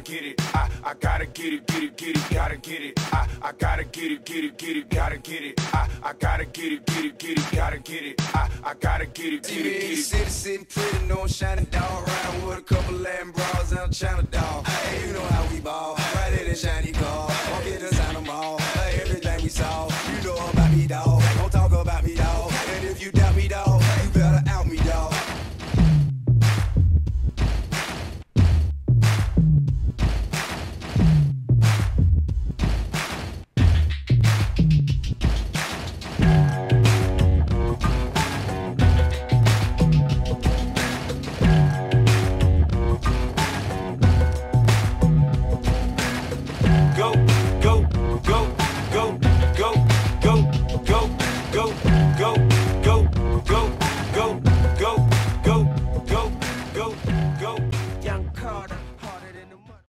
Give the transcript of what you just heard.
get it. I, I gotta get it, get it, get it, gotta get it. I, I gotta get it, get it, get it, gotta get it. I, I gotta get it, get it, get it, gotta get it. I, I gotta get it, get it, get it. City, sitting pretty, no shining dog. Riding with a couple Latin bras and a China dog. Hey, you know how we ball. Right in the shiny car. Walk in the Santa Mall. Hey, everything we saw. You know about me, dog. Don't talk about me, dog. And if you doubt me, dog, go,